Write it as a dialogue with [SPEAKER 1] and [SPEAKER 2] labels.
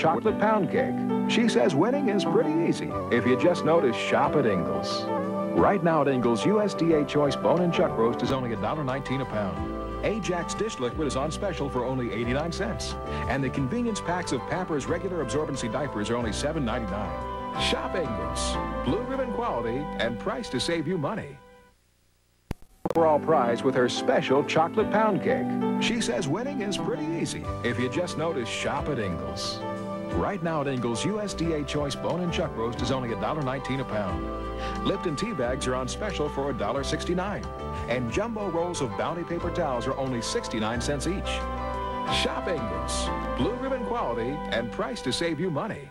[SPEAKER 1] chocolate pound cake. She says winning is pretty easy if you just know to shop at Ingles. Right now at Ingles, USDA Choice Bone and Chuck Roast is only $1.19 a pound. Ajax dish liquid is on special for only 89 cents. And the convenience packs of Pampers regular absorbency diapers are only $7.99. Shop Ingles. Blue ribbon quality and price to save you money. Overall prize with her special chocolate pound cake. She says winning is pretty easy if you just know to shop at Ingles. Right now at Ingles, USDA Choice Bone and Chuck Roast is only $1.19 a pound. Lipton tea bags are on special for $1.69. And jumbo rolls of Bounty paper towels are only 69 cents each. Shop Ingles. Blue ribbon quality and price to save you money.